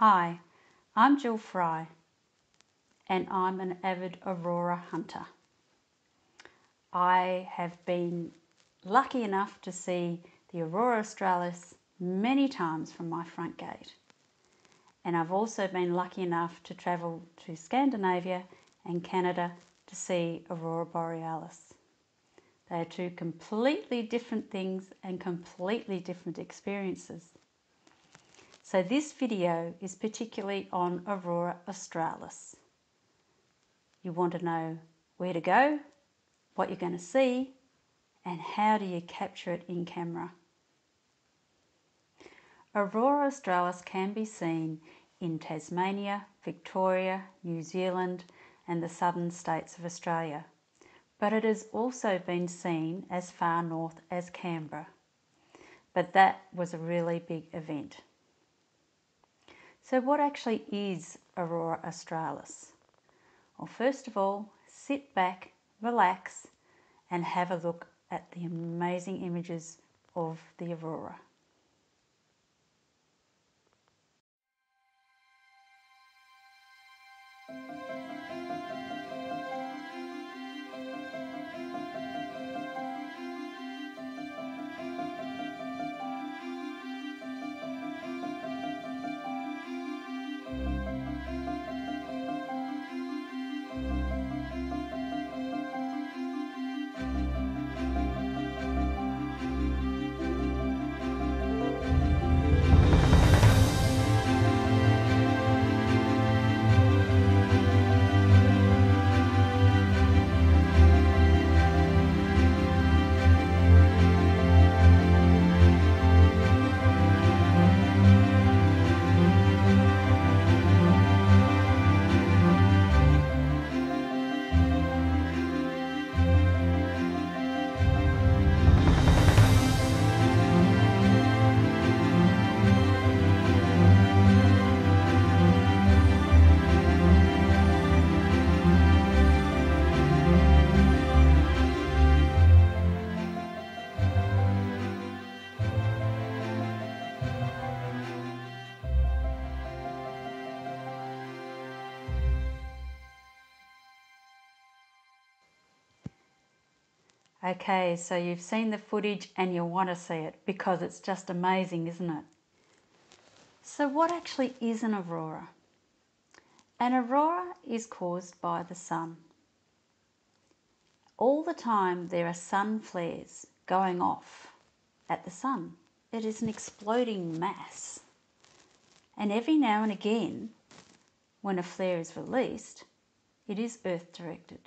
Hi, I'm Gill Fry and I'm an avid aurora hunter. I have been lucky enough to see the aurora australis many times from my front gate. And I've also been lucky enough to travel to Scandinavia and Canada to see aurora borealis. They are two completely different things and completely different experiences. So this video is particularly on Aurora Australis. You want to know where to go, what you're going to see, and how do you capture it in camera. Aurora Australis can be seen in Tasmania, Victoria, New Zealand, and the southern states of Australia, but it has also been seen as far north as Canberra. But that was a really big event. So, what actually is Aurora Australis? Well, first of all, sit back, relax, and have a look at the amazing images of the aurora. Okay, so you've seen the footage and you want to see it because it's just amazing, isn't it? So, what actually is an aurora? An aurora is caused by the sun. All the time there are sun flares going off at the sun. It is an exploding mass. And every now and again, when a flare is released, it is earth directed.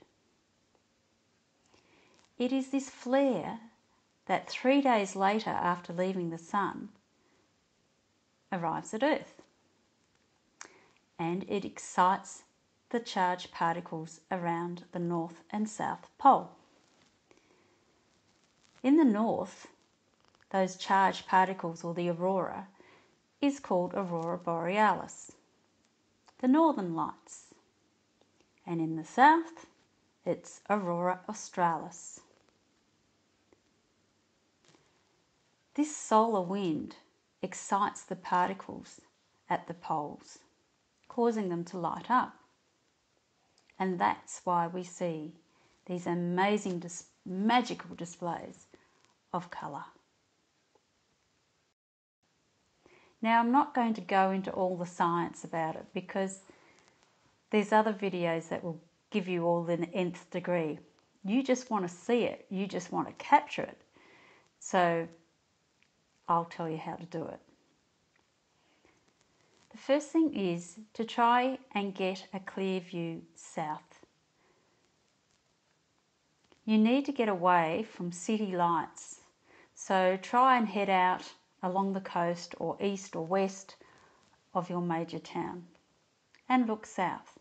It is this flare that three days later, after leaving the sun, arrives at Earth and it excites the charged particles around the North and South Pole. In the north, those charged particles, or the aurora, is called aurora borealis, the northern lights. And in the south, it's aurora australis. This solar wind excites the particles at the poles, causing them to light up. And that's why we see these amazing, dis- magical displays of colour. Now, I'm not going to go into all the science about it because there's other videos that will give you all the nth degree. You just want to see it, you just want to capture it. So, I'll tell you how to do it. The first thing is to try and get a clear view south. You need to get away from city lights, so try and head out along the coast or east or west of your major town and look south.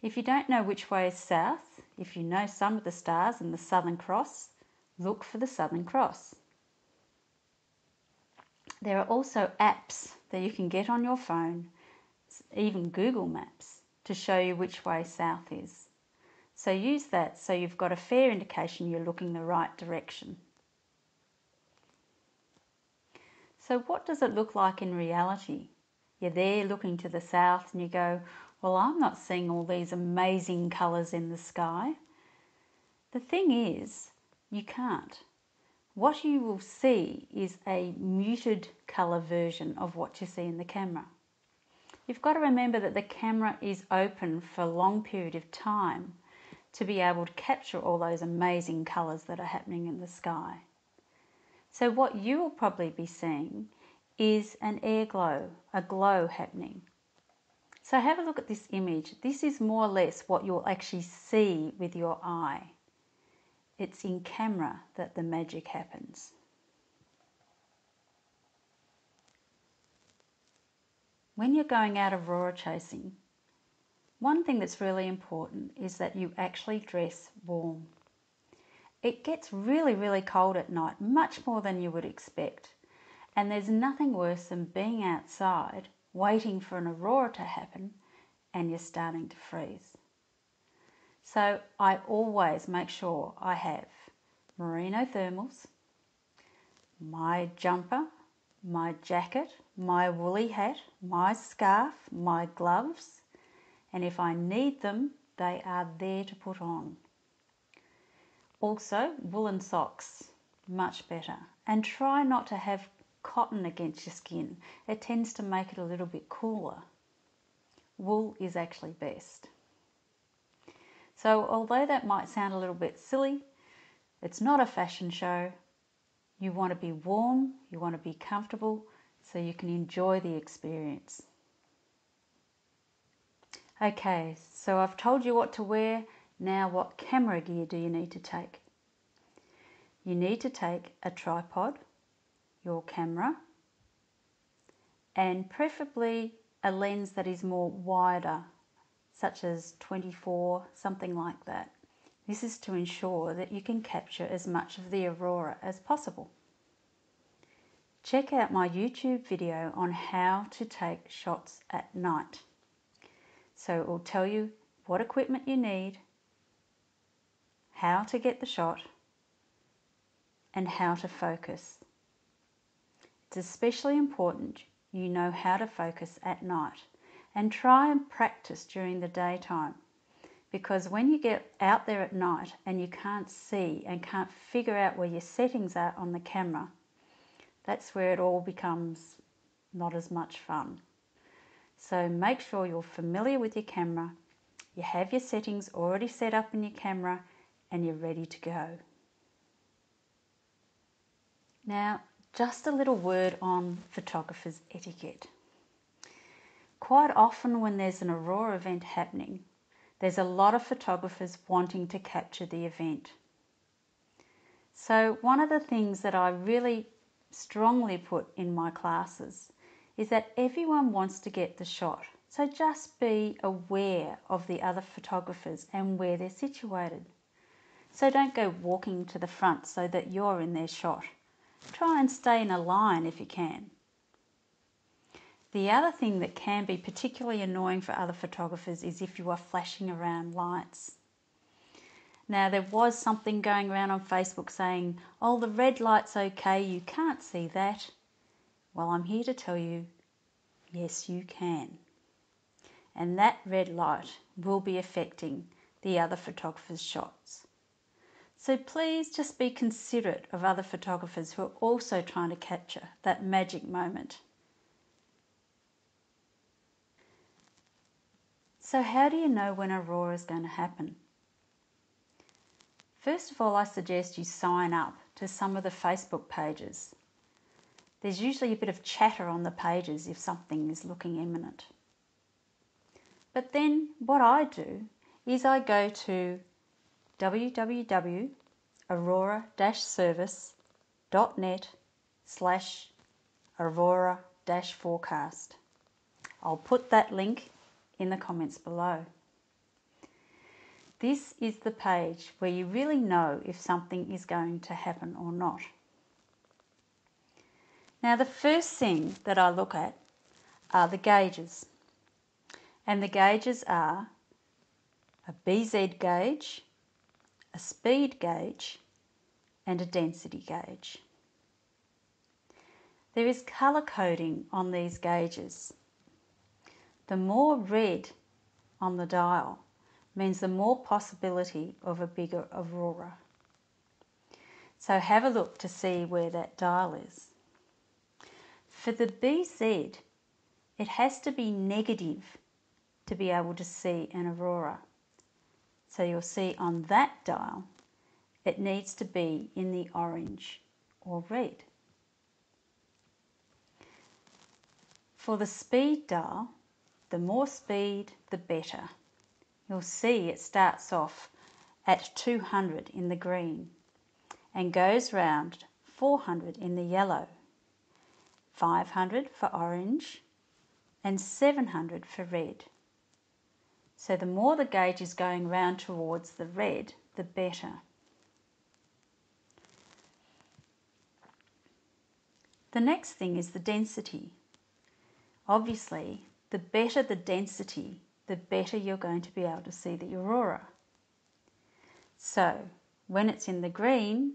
If you don't know which way is south, if you know some of the stars and the Southern Cross, look for the Southern Cross. There are also apps that you can get on your phone, even Google Maps, to show you which way south is. So use that so you've got a fair indication you're looking the right direction. So, what does it look like in reality? You're there looking to the south and you go, Well, I'm not seeing all these amazing colours in the sky. The thing is, you can't. What you will see is a muted colour version of what you see in the camera. You've got to remember that the camera is open for a long period of time to be able to capture all those amazing colours that are happening in the sky. So, what you will probably be seeing is an air glow, a glow happening. So, have a look at this image. This is more or less what you'll actually see with your eye. It's in camera that the magic happens. When you're going out aurora chasing, one thing that's really important is that you actually dress warm. It gets really, really cold at night, much more than you would expect. And there's nothing worse than being outside waiting for an aurora to happen and you're starting to freeze. So I always make sure I have merino thermals, my jumper, my jacket, my woolly hat, my scarf, my gloves, and if I need them, they are there to put on. Also, woolen socks, much better. And try not to have cotton against your skin, it tends to make it a little bit cooler. Wool is actually best. So, although that might sound a little bit silly, it's not a fashion show. You want to be warm, you want to be comfortable, so you can enjoy the experience. Okay, so I've told you what to wear. Now, what camera gear do you need to take? You need to take a tripod, your camera, and preferably a lens that is more wider, such as 24, something like that. This is to ensure that you can capture as much of the aurora as possible. Check out my YouTube video on how to take shots at night. So it will tell you what equipment you need, how to get the shot, and how to focus. It's especially important you know how to focus at night and try and practice during the daytime because when you get out there at night and you can't see and can't figure out where your settings are on the camera, that's where it all becomes not as much fun. So make sure you're familiar with your camera, you have your settings already set up in your camera, and you're ready to go. Now, just a little word on photographer's etiquette. Quite often, when there's an Aurora event happening, there's a lot of photographers wanting to capture the event. So, one of the things that I really strongly put in my classes is that everyone wants to get the shot. So just be aware of the other photographers and where they're situated. So don't go walking to the front so that you're in their shot. Try and stay in a line if you can. The other thing that can be particularly annoying for other photographers is if you are flashing around lights. Now, there was something going around on Facebook saying, oh, the red light's okay, you can't see that. Well, I'm here to tell you, yes, you can. And that red light will be affecting the other photographer's shots. So please just be considerate of other photographers who are also trying to capture that magic moment. So, how do you know when aurora is going to happen? First of all, I suggest you sign up to some of the Facebook pages there's usually a bit of chatter on the pages if something is looking imminent. But then what I do is I go to www.aurora-service.net slash aurora-forecast. I'll put that link in the comments below. This is the page where you really know if something is going to happen or not. Now the first thing that I look at are the gauges. And the gauges are a BZ gauge, a speed gauge, and a density gauge. there is colour coding on these gauges. The more red on the dial means the more possibility of a bigger aurora. So have a look to see where that dial is. For the BZ, it has to be negative to be able to see an aurora. So you'll see on that dial, it needs to be in the orange or red. For the speed dial, the more speed, the better. You'll see it starts off at 200 in the green and goes round 400 in the yellow, 500 for orange, and 700 for red. So the more the gauge is going round towards the red, the better. The next thing is the density. Obviously, the better the density, the better you're going to be able to see the aurora. So, when it's in the green,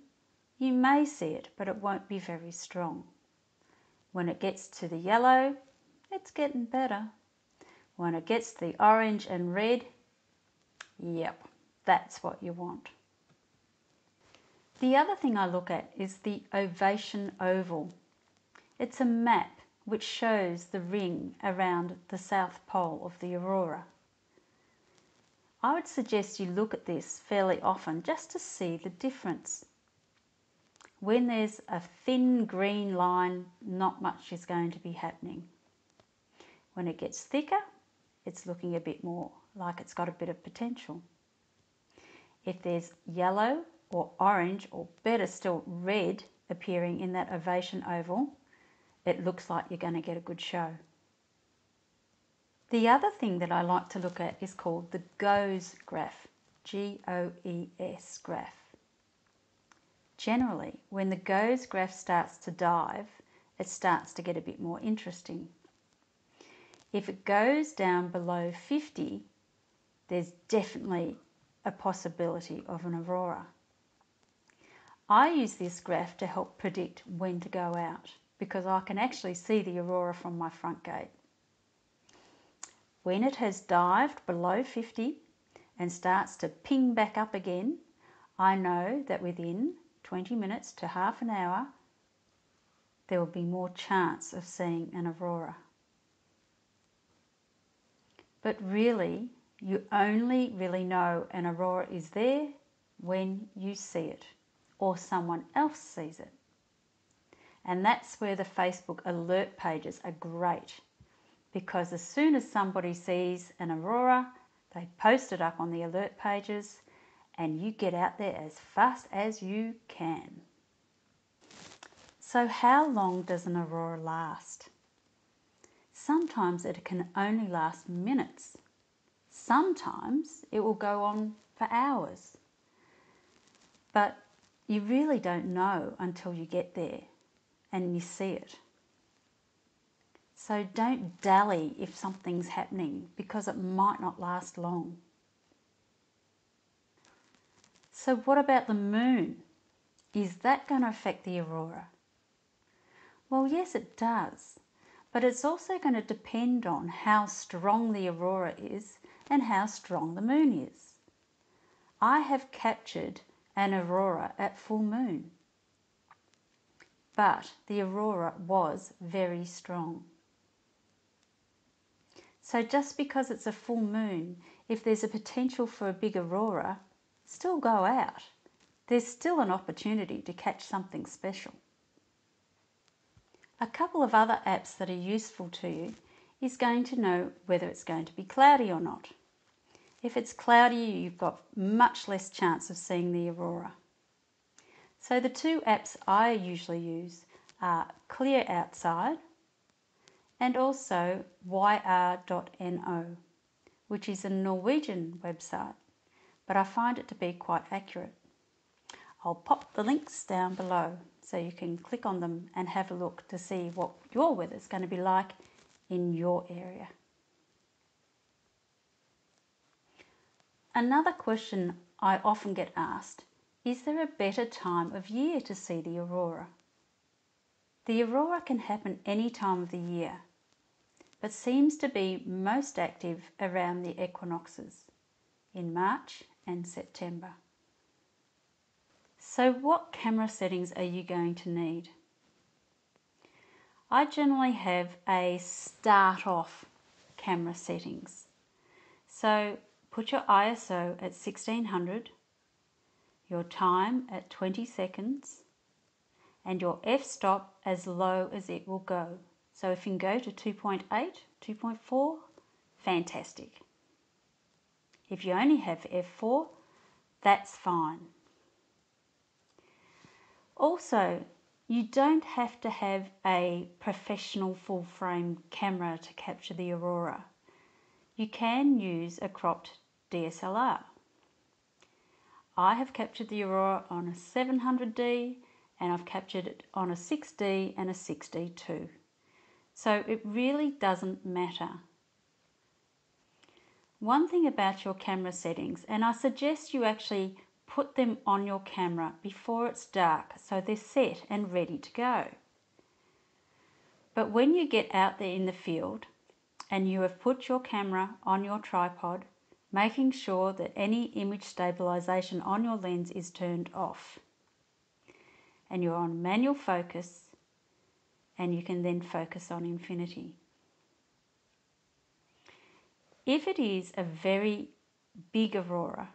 you may see it, but it won't be very strong. When it gets to the yellow, it's getting better. When it gets the orange and red, yep, that's what you want. The other thing I look at is the ovation oval. It's a map which shows the ring around the south pole of the aurora. I would suggest you look at this fairly often just to see the difference. When there's a thin green line, not much is going to be happening. When it gets thicker, it's looking a bit more like it's got a bit of potential. If there's yellow or orange, or better still, red appearing in that ovation oval, it looks like you're going to get a good show. The other thing that I like to look at is called the GOES graph, G O E S graph. Generally, when the GOES graph starts to dive, it starts to get a bit more interesting. If it goes down below 50, there's definitely a possibility of an aurora. I use this graph to help predict when to go out because I can actually see the aurora from my front gate. When it has dived below 50 and starts to ping back up again, I know that within 20 minutes to half an hour there will be more chance of seeing an aurora. But really, you only really know an aurora is there when you see it or someone else sees it. And that's where the Facebook alert pages are great because as soon as somebody sees an aurora, they post it up on the alert pages and you get out there as fast as you can. So, how long does an aurora last? Sometimes it can only last minutes. Sometimes it will go on for hours. But you really don't know until you get there and you see it. So don't dally if something's happening because it might not last long. So, what about the moon? Is that going to affect the aurora? Well, yes, it does, but it's also going to depend on how strong the aurora is and how strong the moon is. I have captured an aurora at full moon but the aurora was very strong. So, just because it's a full moon, if there's a potential for a big aurora, still go out. There's still an opportunity to catch something special. A couple of other apps that are useful to you is going to know whether it's going to be cloudy or not. If it's cloudy, you've got much less chance of seeing the aurora. So the two apps I usually use are Clear Outside and also yr.no, which is a Norwegian website, but I find it to be quite accurate. I'll pop the links down below so you can click on them and have a look to see what your weather is going to be like in your area. Another question I often get asked is there a better time of year to see the aurora? The aurora can happen any time of the year, but seems to be most active around the equinoxes in March and September. So, what camera settings are you going to need? I generally have a start off camera settings. So, put your ISO at 1600, your time at 20 seconds, and your f stop as low as it will go. So, if you can go to 2.8, 2.4, fantastic. If you only have f4, that's fine. Also, you don't have to have a professional full frame camera to capture the aurora. You can use a cropped DSLR. I have captured the aurora on a 700D and I've captured it on a 6D and a 6D2. So it really doesn't matter. One thing about your camera settings, and I suggest you actually put them on your camera before it's dark so they're set and ready to go. But when you get out there in the field and you have put your camera on your tripod, making sure that any image stabilization on your lens is turned off. And you're on manual focus and you can then focus on infinity. If it is a very big aurora,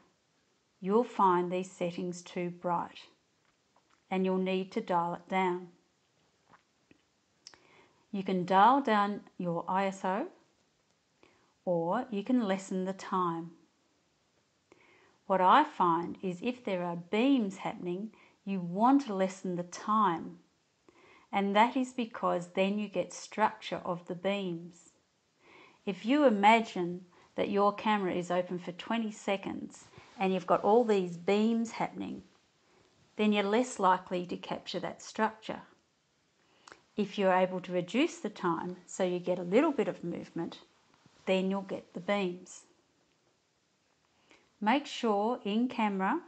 you'll find these settings too bright and you'll need to dial it down. You can dial down your ISO or you can lessen the time. What I find is if there are beams happening, you want to lessen the time. And that is because then you get structure of the beams. If you imagine that your camera is open for 20 seconds and you've got all these beams happening, then you're less likely to capture that structure. If you're able to reduce the time so you get a little bit of movement, then you'll get the beams. Make sure in camera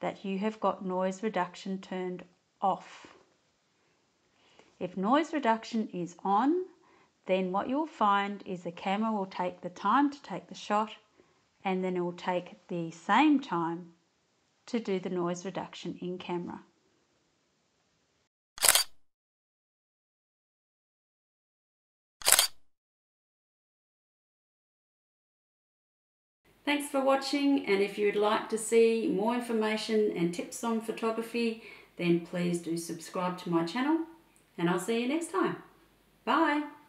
that you have got noise reduction turned off. If noise reduction is on, then what you'll find is the camera will take the time to take the shot and then it will take the same time to do the noise reduction in camera. Thanks for watching and if you'd like to see more information and tips on photography then please do subscribe to my channel and I'll see you next time. Bye!